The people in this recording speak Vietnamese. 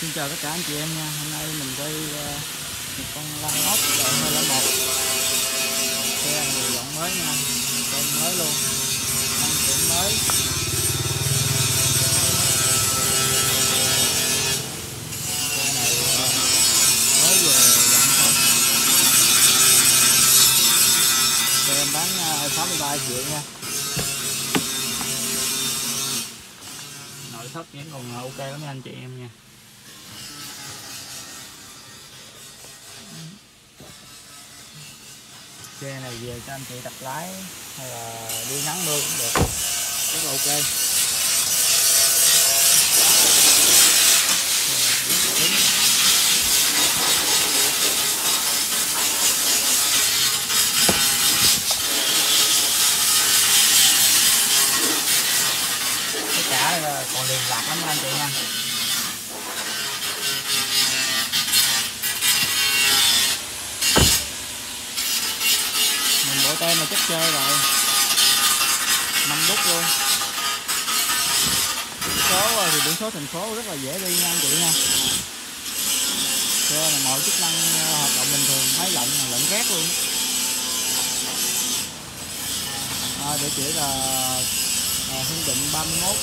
Xin chào tất cả anh chị em nha. Hôm nay mình quay ờ, một con lăng ốc loại 201 Xe người dọn mới nha. Con mới luôn. Đăng kiểm mới. Xe này ờ, mới dọn Xe em bán ờ, 63 triệu nha. Nội thất vẫn còn ok lắm anh chị em nha xe này về cho anh chị tập lái hay là đi nắng mưa cũng được. Rất là ok. Cả là còn liền lạc lắm anh chị nha mình bộ tem là chất chơi rồi. Năm đúc luôn. Số thì biển số thành phố rất là dễ đi nha anh chị nha. Xe là mọi chức năng ờ, hoạt động bình thường máy lạnh lạnh rét luôn. À, địa chỉ là ờ, à, hương Định 31